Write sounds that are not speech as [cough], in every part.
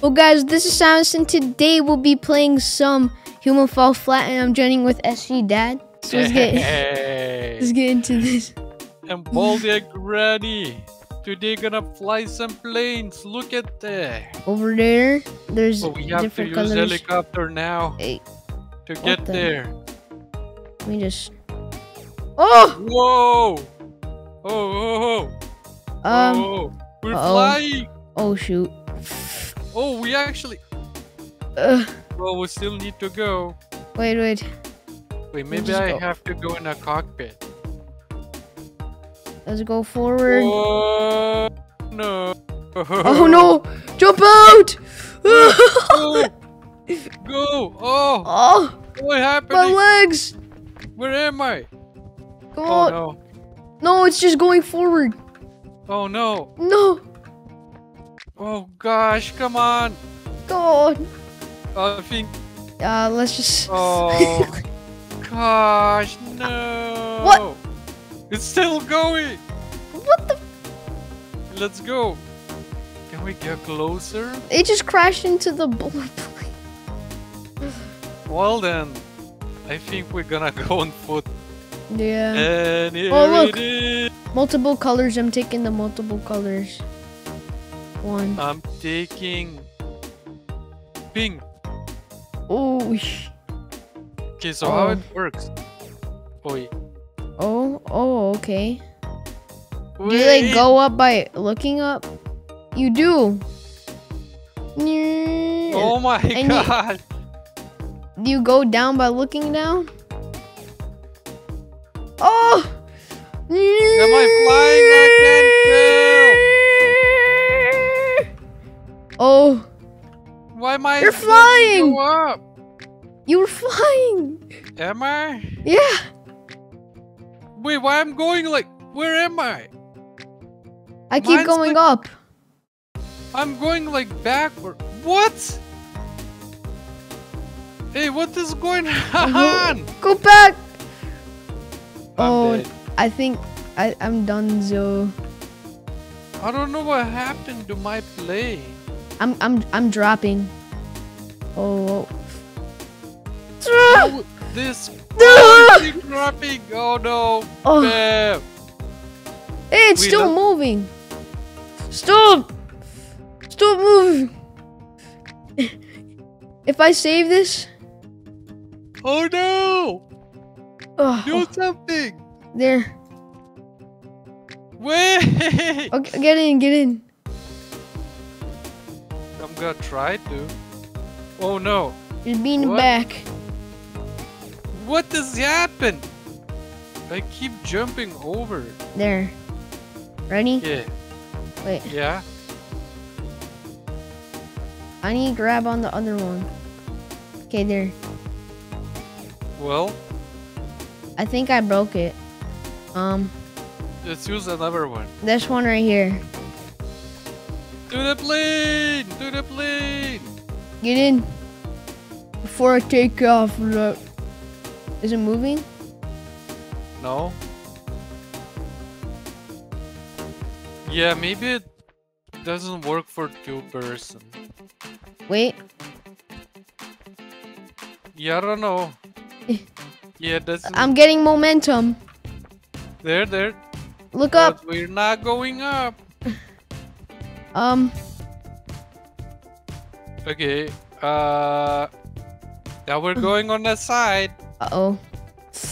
Well, guys, this is Silence, and today we'll be playing some Human Fall Flat, and I'm joining with SG Dad. So let's get, Hey, let's get into this. I'm Baldi Granny. Today gonna fly some planes. Look at that. Over there, there's Oh, we have to use colors. helicopter now Hey, to what get the- there. let me just. Oh, Whoa! Oh, oh, oh! um, oh, we're uh-oh. flying! oh shoot. Oh, we actually. Uh, Well, we still need to go. wait, wait. Wait, maybe I go. have to go in a cockpit. Let's go forward. Whoa! No! Oh no! Jump out! Go! Go! Oh! oh, What happened? my legs! Where am I? Come Oh on! no! no, it's just going forward. Oh no! No, Oh gosh! Come on! God. I think. Uh, let's just. Oh [laughs] gosh! No! What? It's still going. what the? Let's go. Can we get closer? It just crashed into the bullet. Well then, I think we're gonna [laughs] go on foot. Yeah. And Oh, look. it is. Multiple colors. I'm taking the multiple colors. One. I'm taking pink. Oh. Okay, so how Oh. it works? Wait. Oh. Oh. Okay. Do you like go up by looking up? You do. Oh my and god! Do you go down by looking down? Oh! Am I flying? I? You're flying! Go up? you were flying! Am I? Yeah! Wait, why I'm going like? Where am I? I keep Mine's going like- up. I'm going like backward. What? Hey, what is going [laughs] on? Go back! I'm oh, dead. I think I, I'm done, Zo. I don't know what happened to my plane. I'm I'm I'm dropping. Oh. Oh, this it's dropping. Oh no. Oh. Bam. Hey, it's We still moving. Stop! Stop moving. if I save this, Oh no. oh, Do something. there. Wait. Okay, get in, get in. I'm gonna try to. Oh no. Just being What? back. What does happen? I keep jumping over. There. Ready? Yeah. Wait, Yeah. I need to grab on the other one. Okay, there. Well, I think I broke it. Um, let's use another one. this one right here. To the plane! To the plane! Get in. Before I take off. Look. Is it moving? No. Yeah, maybe it doesn't work for two person. Wait. Yeah, I don't know. [laughs] Yeah, that's I'm getting momentum. there, there. Look up. We're not going up. [laughs] Um, Okay. Uh. Now we're going on the side. uh-oh.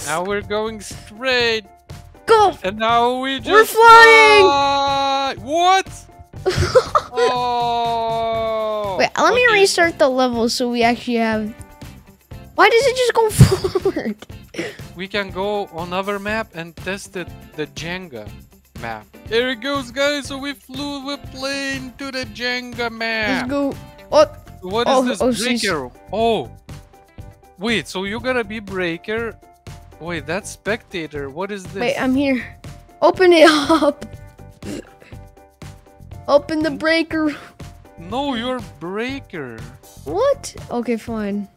Now we're going straight. Go! And now we just We're flying! fly. What? [laughs] oh. Wait, let me restart the level so we actually have... Why does it just go [laughs] forward? We can go on other map and test it, the Jenga map. There it goes, guys. So we flew the plane to the Jenga map. Let's go. What? Is Oh, this oh, she's- breaker? Oh, wait. So you're gonna be breaker? Wait, that's spectator. What is this? Wait, I'm here. Open it up. Open the breaker. no, you're breaker. What? Okay, fine.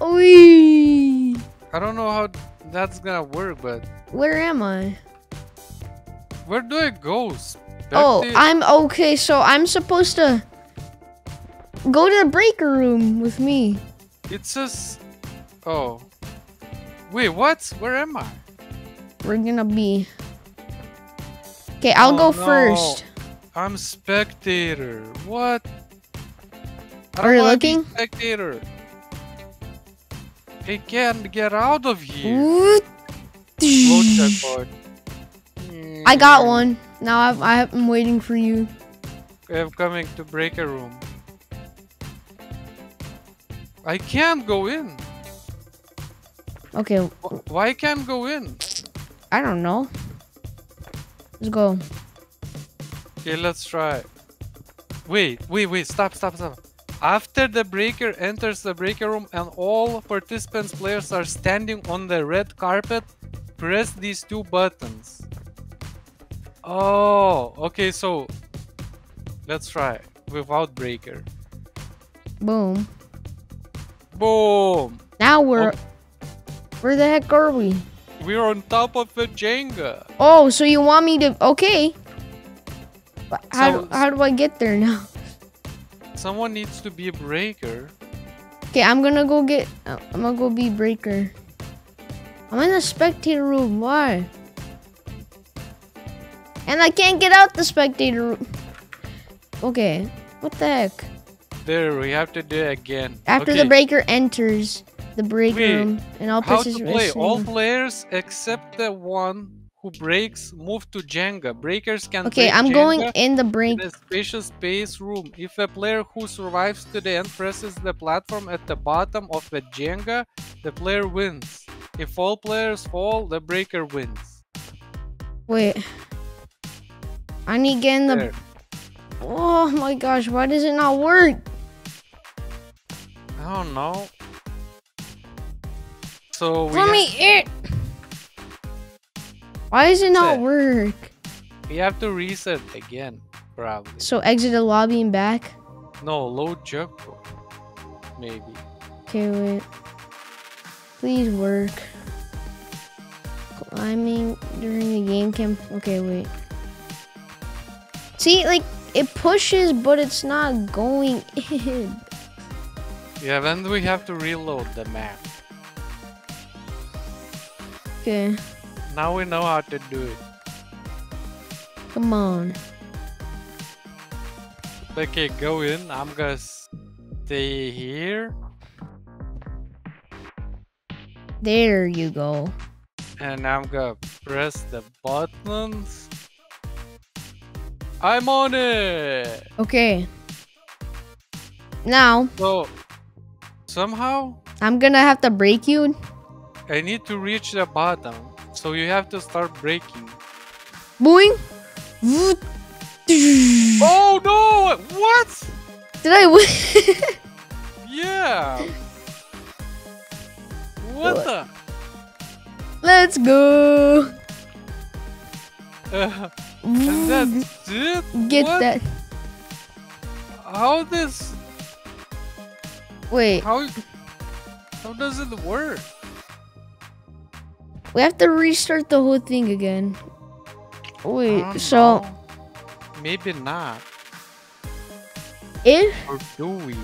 Wee. I don't know how that's gonna work, but Where am I? where do I go? Oh, I'm okay. So I'm supposed to go to the breaker room with me. It says. Oh. Wait, what? Where am I? We're gonna be. Okay, I'll Oh, go no. first. I'm spectator. What? I Are you looking? Spectator. I can't get out of here. [sighs] I got one. Now I've, I'm waiting for you. I'm coming to break a room. I can't go in. Okay, Wh- Why can't go in? I don't know. Let's go. Okay, let's try. Wait, wait, wait, stop, stop, stop. After the breaker enters the breaker room and all participants players are standing on the red carpet, press these two buttons. Oh, okay, so let's try without breaker. Boom. Boom! Now we're. Oh. Where the heck are we? We're on top of a Jenga. Oh, so you want me to? Okay. But How, So- do, how do I get there now? Someone needs to be a breaker. Okay, I'm gonna go get. I'm gonna go be breaker. I'm in the spectator room. Why? And I can't get out the spectator room. Okay. What the heck? There, we have to do it again. After okay. the breaker enters the break Wait, room, and all How to play? All players except the one who breaks move to Jenga. Breakers can Okay, break I'm going in the break. in a spacious space room. If a player who survives to the end presses the platform at the bottom of the Jenga, the player wins. If all players fall, the breaker wins. Wait. I need to get in the. There. Oh my gosh! Why does it not work? I don't know. So we, Let me it. Why does it not work? we have to reset again, probably. So exit the lobby and back. No, load checkpoint. Maybe. Okay, wait. Please work. Climbing during the game can. Okay, wait. See, like it pushes, but it's not going [laughs] in. Yeah, then we have to reload the map. Okay, Now we know how to do it. come on. Okay, go in. I'm gonna stay here. There you go. And I'm gonna press the buttons. I'm on it! Okay. Now So, somehow, I'm gonna have to break you. I need to reach the bottom. So you have to start breaking. Boing. Oh no! What? Did I win? Yeah! What the? Let's go. [laughs] Uh, and that's it? Get What? that. How this? Wait, How? How does it work? we have to restart the whole thing again. Wait, so know. maybe not. if Or do we?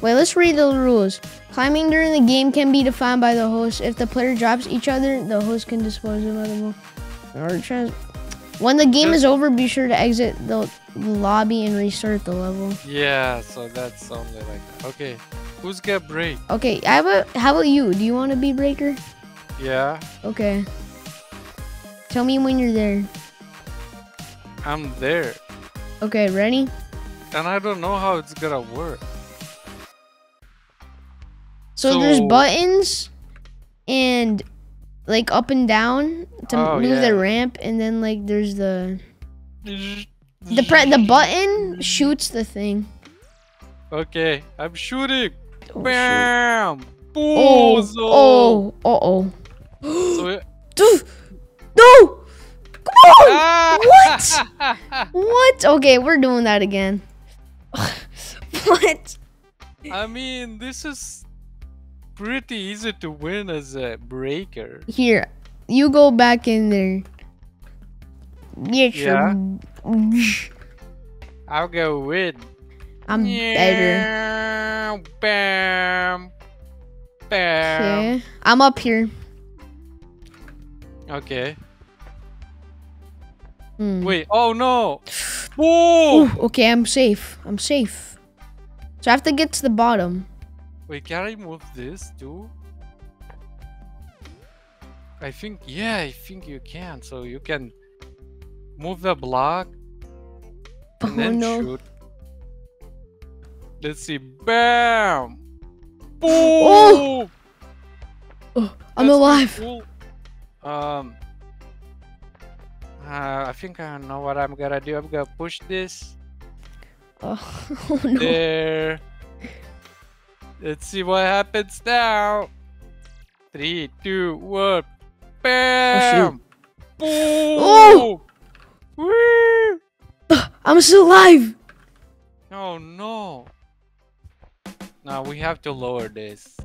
wait, let's read the rules. Climbing during the game can be defined by the host. If the player drops each other, the host can dispose of them. Or trans- when the game is over, be sure to exit the lobby and restart the level. Yeah, so that's only like that. Okay, who's got break? Okay, I have a. How about you? Do you want to be breaker? Yeah, Okay. Tell me when you're there. I'm there, Okay, ready? and I don't know how it's gonna work. So, there's buttons and like up and down to Oh, move yeah. the ramp, and then like there's the the pre- the button shoots the thing. Okay, I'm shooting. Oh, shoot. Bam! oh, Boom! oh, uh oh. So it- [gasps] Dude, no! Come on! Ah! What? [laughs] Okay, we're doing that again. [laughs] what? I mean, this is pretty easy to win as a breaker. Here, you go back in there. Yeah? [laughs] I'll go with. I'm better. Bam. Bam. Okay. I'm up here. Okay. Hmm. Wait. Oh no. [sighs] Whoa. Ooh, okay, I'm safe. I'm safe. So I have to get to the bottom. Wait, can I move this too? I think, yeah, I think you can. So you can move the block and Oh then no. shoot. Let's see. Bam! Boom! Oh! Oh, I'm That's alive. Cool. Um, uh, I think I know what I'm gonna do. I'm gonna push this Oh, [laughs] oh no. there. Let's see what happens now. Three, two, one. Bam! Boom! I'm still alive. Oh no! Now we have to lower this.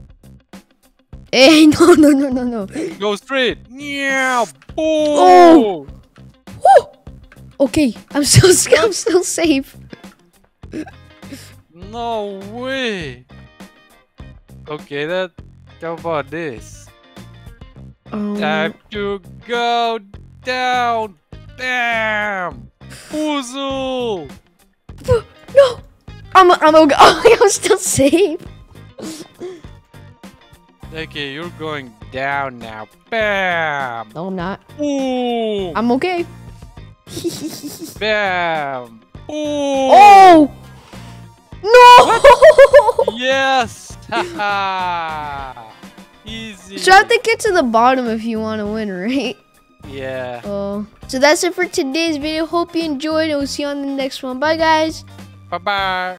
Hey, [laughs] no, no, no, no, no. Go straight. Yeah. Boom. Oh! Woo! Okay, I'm still, [laughs] I'm still safe. No way. Okay, that. How about this? Um, Time to go down. Bam. Boozle. no, I'm, I'm okay. [laughs] I'm still safe. Okay, you're going down now. Bam. No, I'm not. Boom. I'm okay. [laughs] Bam. Boom. oh! No! [laughs] Yes! Haha! Easy. So I have to get to the bottom if you want to win, right? Yeah. Oh. So that's it for today's video. Hope you enjoyed and we'll see you on the next one. Bye, guys. Bye bye.